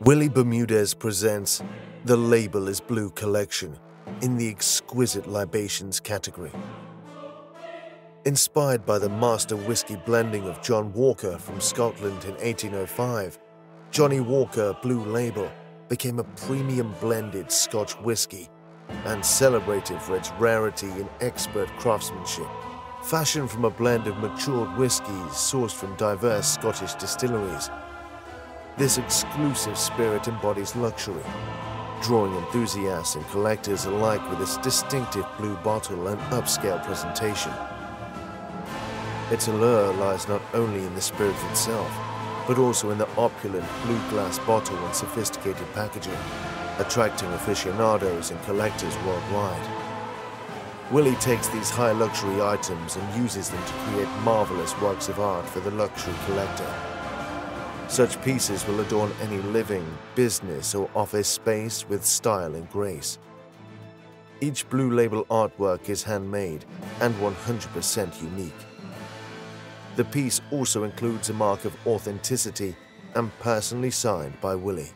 Whilly Bermudez presents The Label is Blue collection in the exquisite libations category. Inspired by the master whiskey blending of John Walker from Scotland in 1805, Johnnie Walker Blue Label became a premium blended Scotch whiskey and celebrated for its rarity and expert craftsmanship. Fashioned from a blend of matured whiskies sourced from diverse Scottish distilleries, this exclusive spirit embodies luxury, drawing enthusiasts and collectors alike with its distinctive blue bottle and upscale presentation. Its allure lies not only in the spirit itself, but also in the opulent blue glass bottle and sophisticated packaging, attracting aficionados and collectors worldwide. Whilly takes these high luxury items and uses them to create marvelous works of art for the luxury collector. Such pieces will adorn any living, business, or office space with style and grace. Each Blue Label artwork is handmade and 100% unique. The piece also includes a mark of authenticity and personally signed by Whilly.